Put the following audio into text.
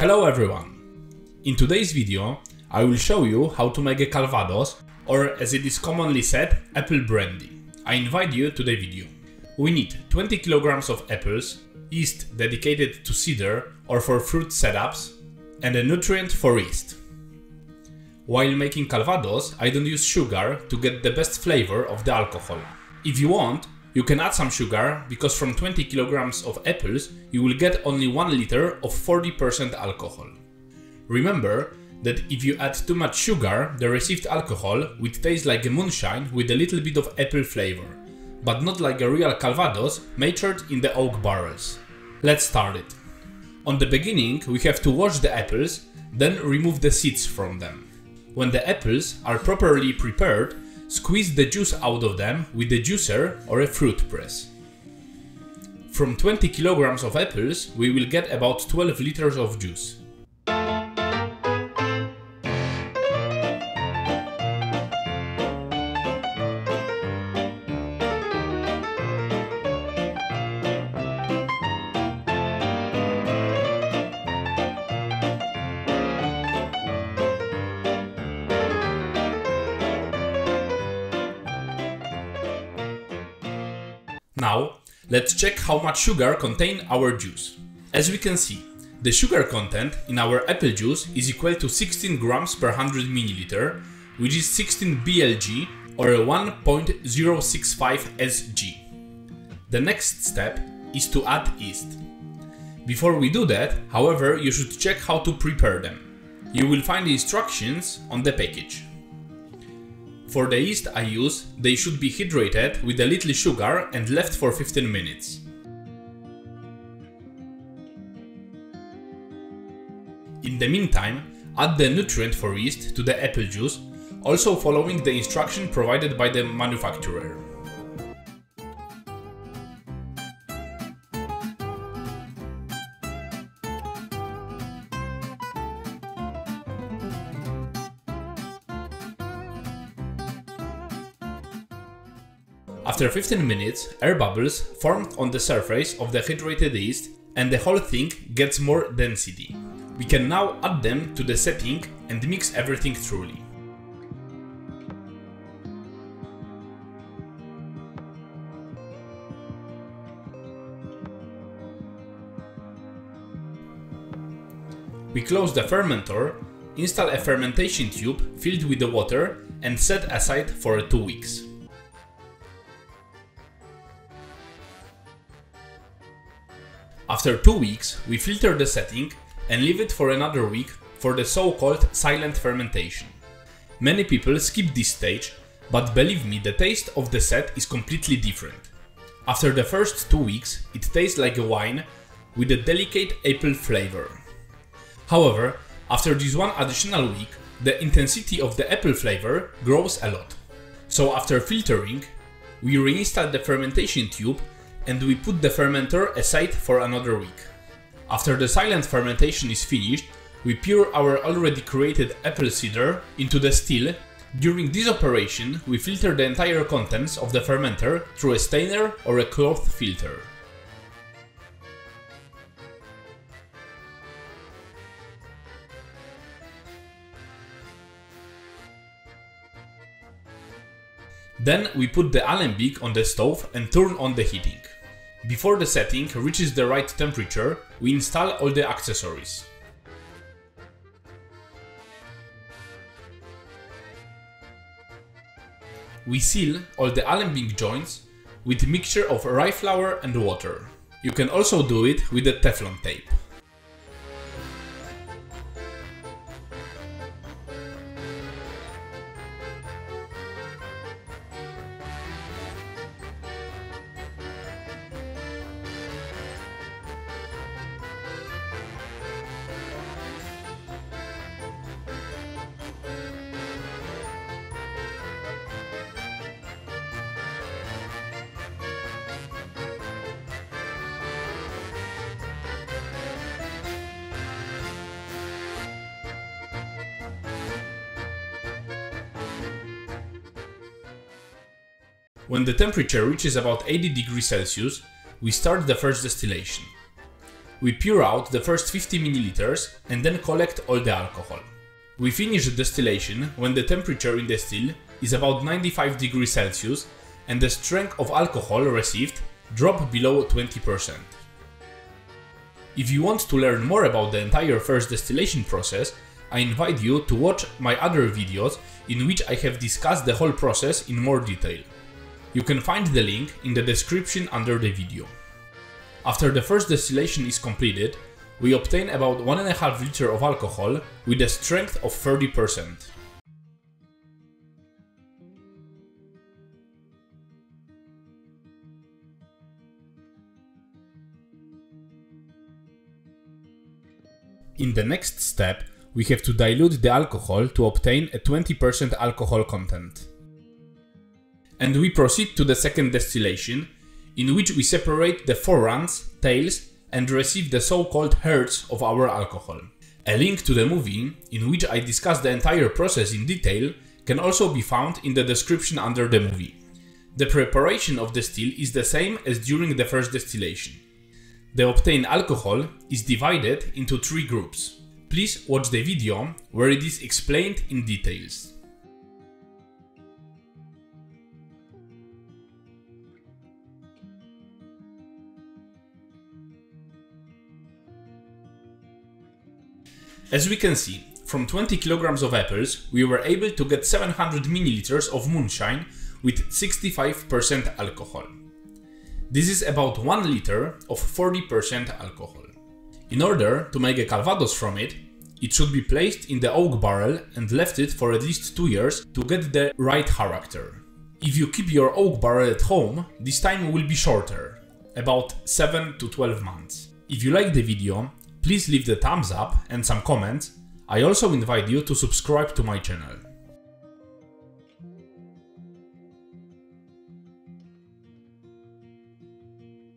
Hello everyone! In today's video I will show you how to make a Calvados or as it is commonly said, apple brandy. I invite you to the video. We need 20 kilograms of apples, yeast dedicated to cider or for fruit setups, and a nutrient for yeast. While making Calvados, I don't use sugar to get the best flavor of the alcohol. If you want, you can add some sugar, because from 20 kilograms of apples, you will get only 1 liter of 40% alcohol. Remember that if you add too much sugar, the received alcohol will taste like a moonshine with a little bit of apple flavor, but not like a real Calvados matured in the oak barrels. Let's start it. On the beginning, we have to wash the apples, then remove the seeds from them. When the apples are properly prepared, squeeze the juice out of them with a juicer or a fruit press. From 20 kilograms of apples, we will get about 12 liters of juice. Now, let's check how much sugar contain our juice. As we can see, the sugar content in our apple juice is equal to 16 grams per 100 milliliter, which is 16 BLG or 1.065 SG. The next step is to add yeast. Before we do that, however, you should check how to prepare them. You will find the instructions on the package. For the yeast I use, they should be hydrated with a little sugar and left for 15 minutes. In the meantime, add the nutrient for yeast to the apple juice, also following the instruction provided by the manufacturer. After 15 minutes, air bubbles formed on the surface of the hydrated yeast and the whole thing gets more density. We can now add them to the setting and mix everything thoroughly. We close the fermenter, install a fermentation tube filled with the water and set aside for 2 weeks. After 2 weeks, we filter the setting and leave it for another week for the so-called silent fermentation. Many people skip this stage, but believe me, the taste of the set is completely different. After the first 2 weeks, it tastes like a wine with a delicate apple flavor. However, after this one additional week, the intensity of the apple flavor grows a lot. So after filtering, we reinstall the fermentation tube and we put the fermenter aside for another week. After the silent fermentation is finished, we pour our already created apple cider into the still. During this operation, we filter the entire contents of the fermenter through a strainer or a cloth filter. Then we put the alembic on the stove and turn on the heating. Before the setting reaches the right temperature, we install all the accessories. We seal all the alembic joints with a mixture of rye flour and water. You can also do it with a Teflon tape. When the temperature reaches about 80 degrees Celsius, we start the first distillation. we pour out the first 50 milliliters and then collect all the alcohol. We finish the distillation when the temperature in the still is about 95 degrees Celsius and the strength of alcohol received drop below 20%. If you want to learn more about the entire first distillation process, I invite you to watch my other videos in which I have discussed the whole process in more detail. You can find the link in the description under the video. After the first distillation is completed, we obtain about 1.5 liter of alcohol with a strength of 30%. In the next step, we have to dilute the alcohol to obtain a 20% alcohol content. And we proceed to the second distillation, in which we separate the foreruns, tails and receive the so-called hearts of our alcohol. A link to the movie, in which I discuss the entire process in detail, can also be found in the description under the movie. The preparation of the still is the same as during the first distillation. The obtained alcohol is divided into three groups. Please watch the video where it is explained in details. As we can see, from 20 kilograms of apples, we were able to get 700 milliliters of moonshine with 65% alcohol. This is about 1 liter of 40% alcohol. In order to make a calvados from it, it should be placed in the oak barrel and left it for at least 2 years to get the right character. If you keep your oak barrel at home, this time will be shorter, about 7 to 12 months. If you like the video, please leave the thumbs up and some comments. I also invite you to subscribe to my channel.